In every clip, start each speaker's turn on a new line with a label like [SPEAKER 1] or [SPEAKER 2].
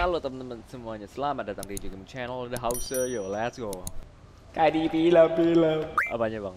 [SPEAKER 1] Halo teman-teman semuanya, selamat datang di Jugem Channel The House Yo, let's go. Kayak di film-film. Apanya bang?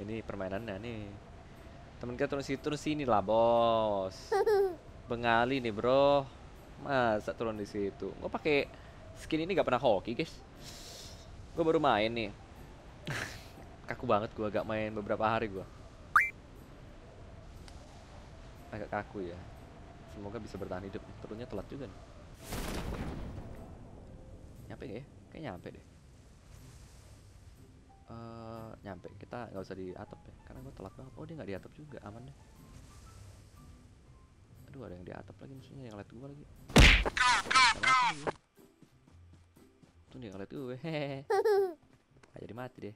[SPEAKER 1] Ini permainannya nih. Temen kita turun situ turun sini lah bos. Bengali nih bro. Masa turun di situ? Gue pakai skin ini gak pernah hoki guys. Gue baru main nih. Kaku banget gue gak main beberapa hari gue. Agak kaku ya. Semoga bisa bertahan hidup. Turunnya telat juga nih. Nyampe gak ya? Kayak nyampe deh. Eh, nyampe. Kita nggak usah di atap ya karena gue telat banget. Oh dia nggak di atap juga aman deh. Aduh ada yang di atap lagi musuhnya yang ngeliat gue lagi. Tuh dia ngeliat gue hehehe. Nggak jadi mati deh.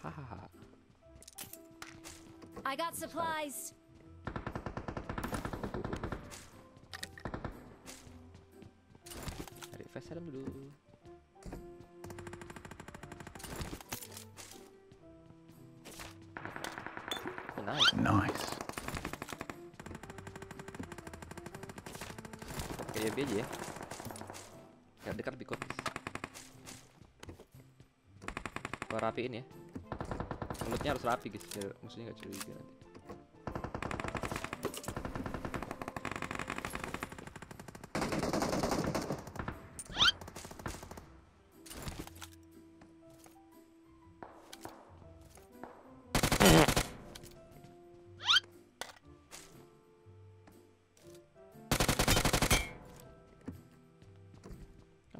[SPEAKER 1] Hahaha.
[SPEAKER 2] I got supplies.
[SPEAKER 1] Face helm dulu. Oh, nice.
[SPEAKER 3] Nice.
[SPEAKER 1] kayak B aja ya. Gak dekat kopis Gua rapiin ya. Mulutnya harus rapi guys. Biar musuhnya gak curiga nanti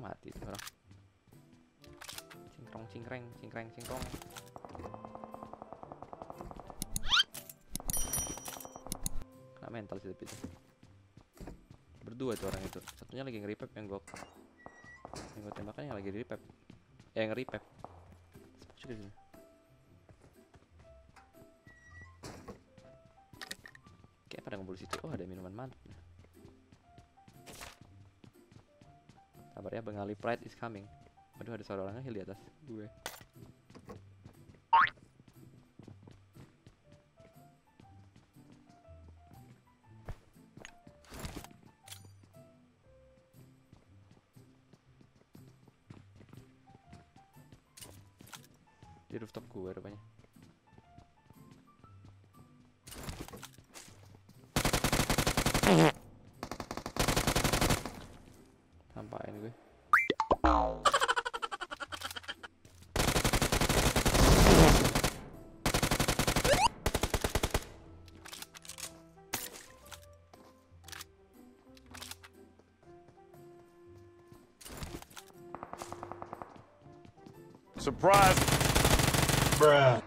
[SPEAKER 1] mati tuh orang? Cingkrong cingkreng cingkreng cingkrong. Kena mental sih tapi itu. Berdua tuh orang itu. Satunya lagi nge-repap yang gue yang gue tembakan yang lagi eh yang nge-repap. Sepak juga di situ oh ada minuman mantap nih. Sabar ya, Bengali Pride is coming. Waduh, ada suara orang ngehil di atas gue. Nampakin gue.
[SPEAKER 3] Surprise.
[SPEAKER 2] Hello,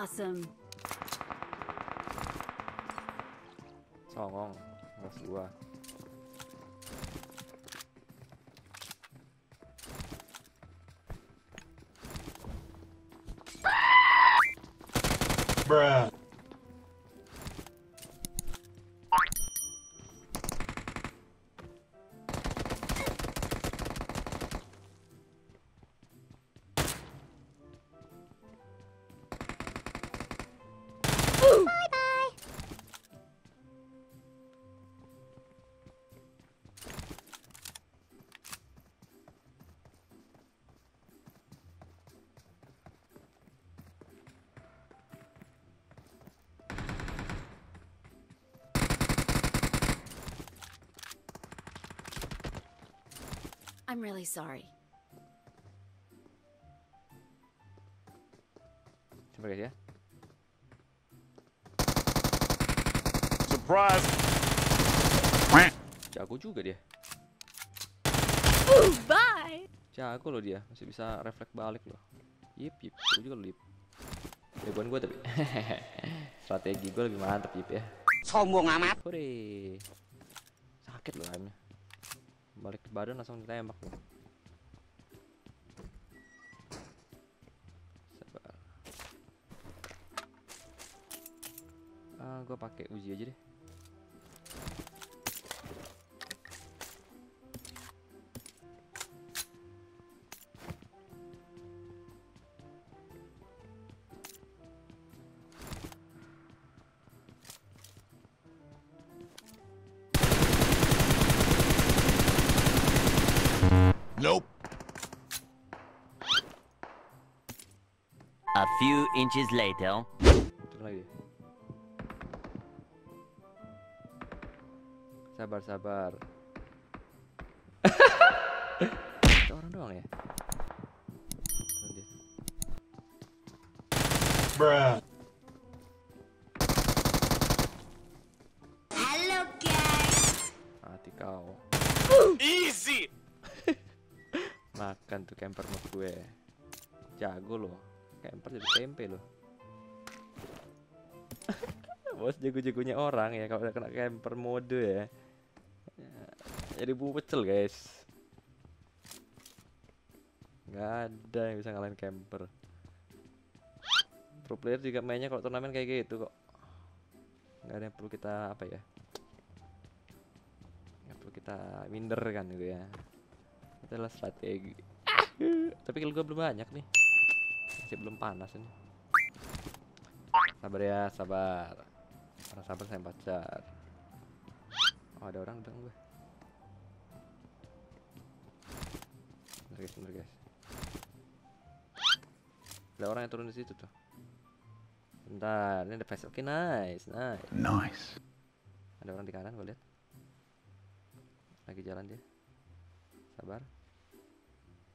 [SPEAKER 2] Awesome.
[SPEAKER 1] Songong, kelas dua.
[SPEAKER 2] I'm really sorry.
[SPEAKER 1] Coba guys ya.
[SPEAKER 3] Surprise.
[SPEAKER 1] Jago juga dia.
[SPEAKER 2] Bye.
[SPEAKER 1] Jago loh dia, masih bisa refleks balik loh. Yip, yip, Jago juga loh yip. Jagoan gue tapi. Strategi gue lebih mantap yip ya.
[SPEAKER 4] Sombong amat.
[SPEAKER 1] Hore. Sakit loh ayamnya. Balik ke badan langsung ditembak loh. Sabar. Ah, gue pakai uji aja deh.
[SPEAKER 3] Few inches later.
[SPEAKER 1] Lagi. Sabar, sabar. Itu orang doang ya? Dia.
[SPEAKER 2] Hello, guys.
[SPEAKER 1] Mati kau.
[SPEAKER 4] Easy.
[SPEAKER 1] Makan tuh camper gue. Jago loh. Camper jadi tempe loh. Bos jago-jagonya orang ya kalau udah kena camper mode ya. Ya, Jadi bumbu pecel guys. Nggak ada yang bisa ngalahin camper. Pro player juga mainnya kalau turnamen kayak gitu kok. Nggak ada yang perlu kita apa ya? Nggak perlu kita minder kan gitu ya. Itu adalah strategi. Tapi kill gue belum banyak nih. Masih belum panas ini. Sabar ya, sabar. Orang sabar saya pacar. Oh, ada orang belakang gue. Bentar guys, bentar guys. Ada orang yang turun di situ tuh. Bentar, ini ada face. Oke, nice, nice.
[SPEAKER 4] Nice.
[SPEAKER 1] Ada orang di kanan gue lihat. Lagi jalan dia. Sabar.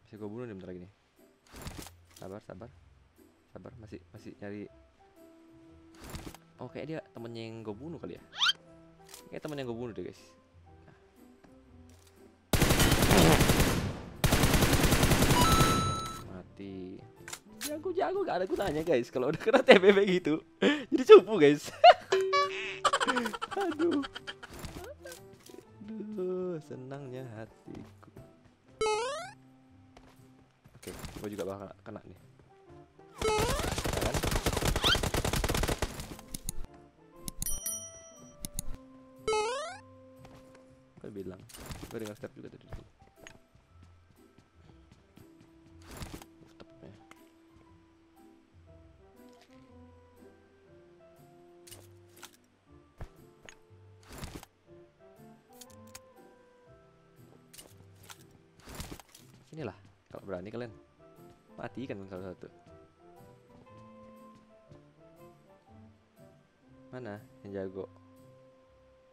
[SPEAKER 1] Bisa gue bunuh nih bentar lagi nih. Sabar, sabar. Sabar, masih masih nyari Oh, dia temennya yang gue bunuh kali ya. Kayak temen yang gue bunuh deh, guys. Nah. Mati. Jago jago gak ada gunanya, guys. Kalau udah kena TPP gitu. Jadi cupu, guys. Aduh. Senangnya hatiku. Gue juga bakal kena nih. Kan? Gue bilang, gue dengar step juga tadi.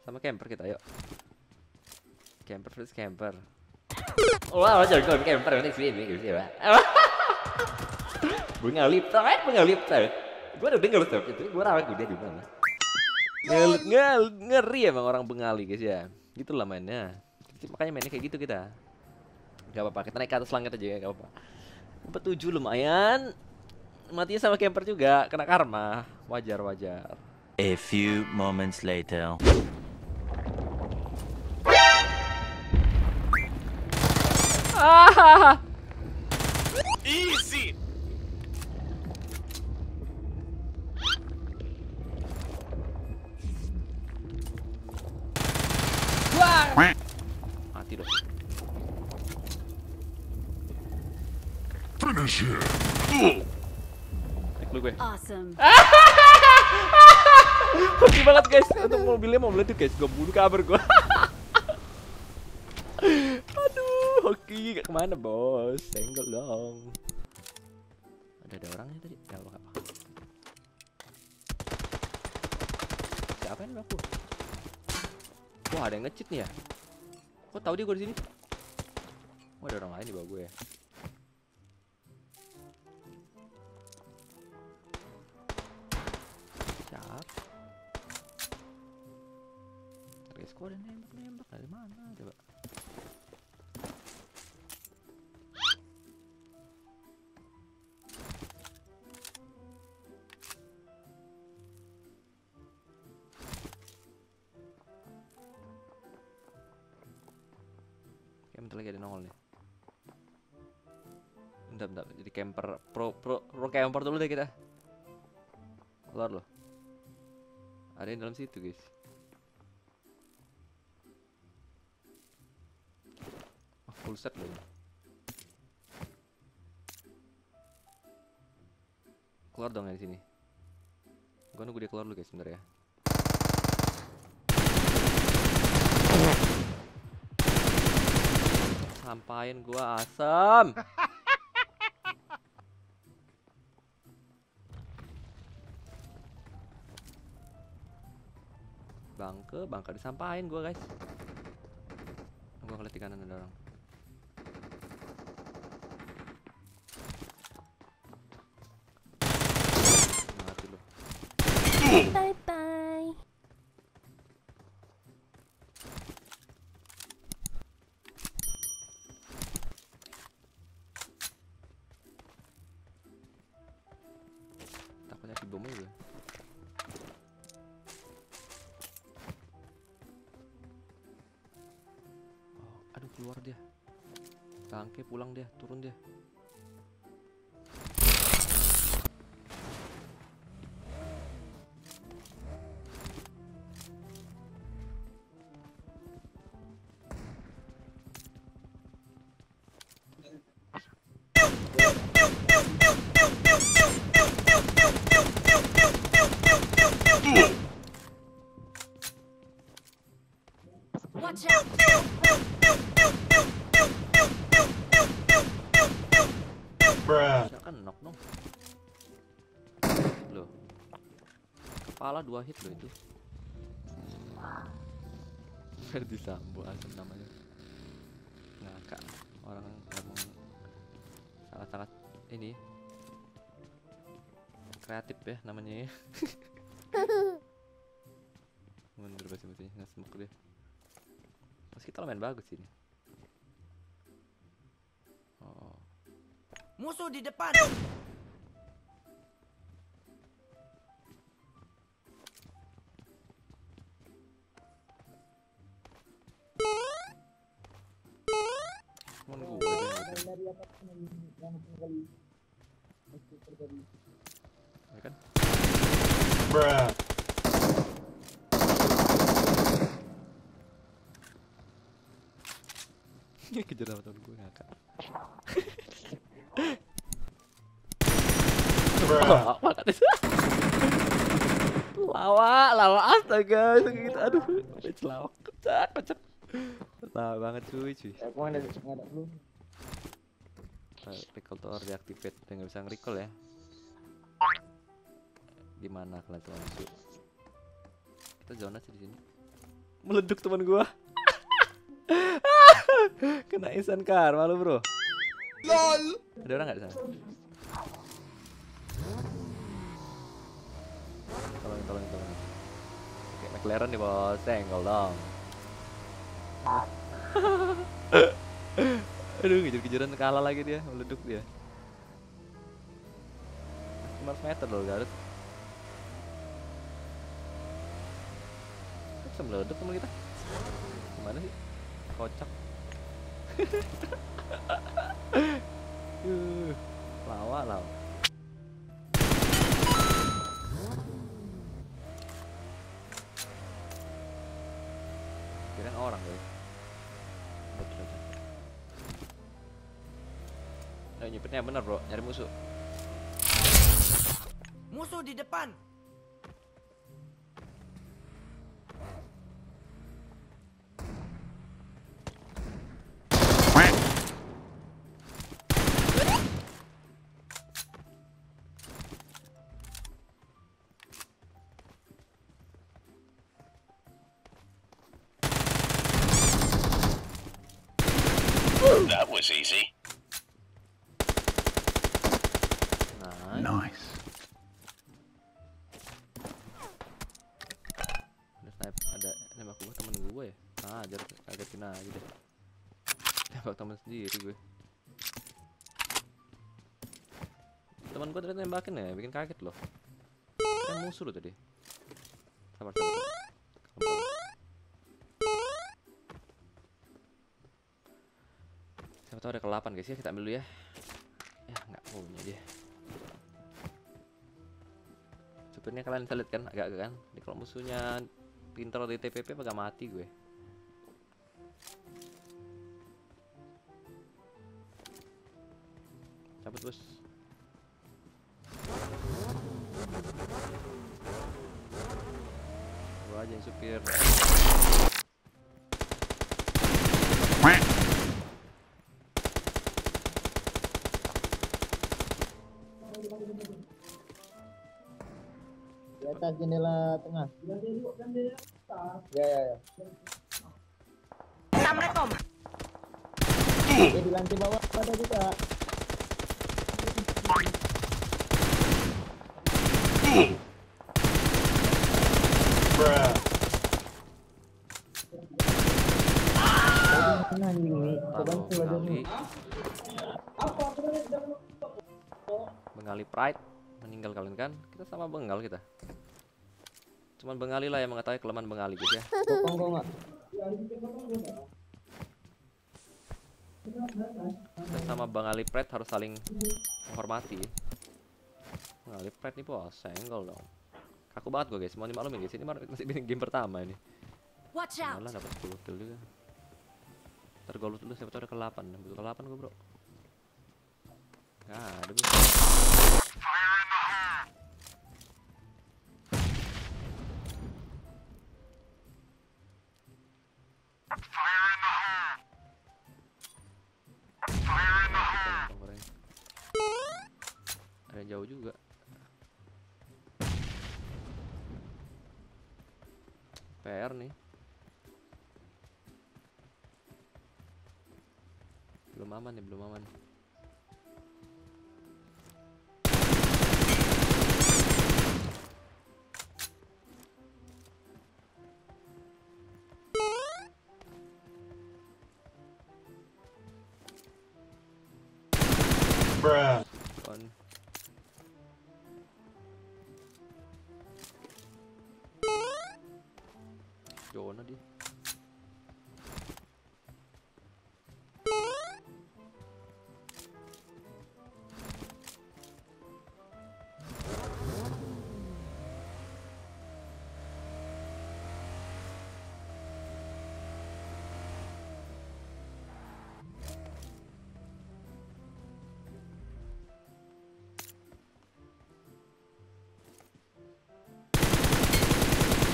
[SPEAKER 1] Sama camper kita, yuk. Camper versus camper. Wah, jago camper nanti sih ini gitu ya. Bengalip, tahu bengalip tahu. Gua udah denger tuh itu, gua rawat dia di mana. Ngel, ngel, ngeri emang orang Bengali guys ya. Gitulah mainnya. Makanya mainnya kayak gitu kita. Gak apa-apa, kita naik ke atas langit aja ya, gak apa-apa. Dapat tujuh lumayan. Matinya sama camper juga, kena karma. Wajar, wajar.
[SPEAKER 3] A few moments later.
[SPEAKER 1] Ah!
[SPEAKER 4] Easy.
[SPEAKER 1] Mati dong.
[SPEAKER 4] Finish him.
[SPEAKER 1] Dulu gue.
[SPEAKER 2] Awesome.
[SPEAKER 1] Hoki banget guys. Untuk mobilnya mau meletup guys. Gue bunuh kabar gue. Aduh, ke mana bos? Senggol dong. Ada ada orangnya tadi. Ya apa apa. Siapa yang aku? Wah ada yang ngecit nih ya. Kok tahu dia gue di sini? Wah ada orang lain di bawah gue ya. Oke, bentar lagi ada nongol nih. Bentar, bentar. Jadi camper pro pro pro camper dulu deh kita. Keluar loh. Ada yang dalam situ, guys. Oh, full set loh. Keluar dong dari sini. Gua nunggu dia keluar dulu, guys, sebentar ya sampain gua asem. Bangke, bangke disampain gua, guys. Gua ngeliat di kanan ada orang. Keluar dia bangke pulang dia turun dia
[SPEAKER 2] Watch out!
[SPEAKER 1] Bisa kan knock dong? Loh. Kepala dua hit loh itu. Ferdi Sambo asem namanya. Ngakak orang emang sangat-sangat ini. Kreatif ya namanya ya. Mundur pasti mesti ngesmuk dia. Mas kita lumayan bagus ini
[SPEAKER 5] Musuh di depan.
[SPEAKER 1] Cuman gue. Ya kan? Kejar sama temen gue ngakak. Sih? Lawa, lawa astaga, gitu. Aduh, bitch lawak, kocak, kocak. Lawa banget cuy, cuy. Uh, recall to or deactivate udah nggak bisa nge-recall ya gimana kalian tuh masuk kita zona sih di sini meleduk teman gua kena insan kar malu bro lol ada orang nggak di sana tolong tolong tolong Oke, McLaren nih bos senggol dong Aduh, kejar-kejaran kalah lagi dia, meleduk dia. 500 meter loh Garut. Bisa meleduk sama kita? Gimana sih? Kocak. Yuh, lawa. Kirain orang betul. Nah, nyepetnya bener bro, nyari musuh.
[SPEAKER 5] Musuh di depan.
[SPEAKER 1] Ajar kagetin aja deh. Tembak temen sendiri gue. Temen gue ternyata nembakin ya, bikin kaget loh. Kan musuh lo tadi. Sabar, sabar. Siapa tahu ada ke-8 guys ya, kita ambil dulu ya. Ya, nggak punya dia. Sebenarnya kalian bisa lihat kan agak kan Ini kalau musuhnya pintar di TPP agak mati gue cabut bos gua aja yang supir
[SPEAKER 6] atas jendela tengah. Ya ya ya.
[SPEAKER 2] Assalamualaikum.
[SPEAKER 6] Ya di lantai bawah ada juga.
[SPEAKER 4] Bruh.
[SPEAKER 6] Mana? Coba
[SPEAKER 1] Bengali. Pride meninggal kalian kan? Kita sama Bengal kita. Cuman Bengali lah yang mengetahui kelemahan Bengali gitu ya. Kita sama Bengali Pride harus saling menghormati. Bengali Pride nih bos, senggol dong. Kaku banget gue guys, mau dimaklumin guys, ini masih di game pertama ini.
[SPEAKER 2] Watch out.
[SPEAKER 1] Malah dapat 10 kill juga. Ntar gue dulu siapa tau ada ke-8 Butuh ke-8 gue bro Gak ada yang jauh juga PR nih belum aman nih belum aman
[SPEAKER 4] Bruh.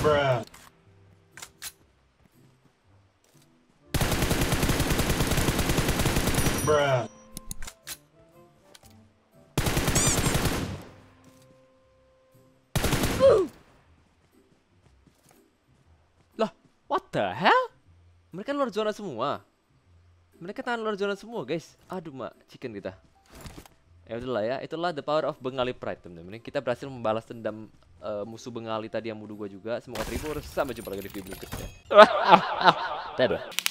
[SPEAKER 4] Bruh. Bruh.
[SPEAKER 1] Lah, what the hell? Mereka luar zona semua. Mereka tahan luar zona semua, guys. Aduh, mak, chicken kita. Ya udahlah ya, itulah the power of Bengali Pride, teman-teman. Kita berhasil membalas dendam eh, musuh Bengali tadi yang mudu gua juga. Semoga terhibur. Sampai jumpa lagi di video berikutnya.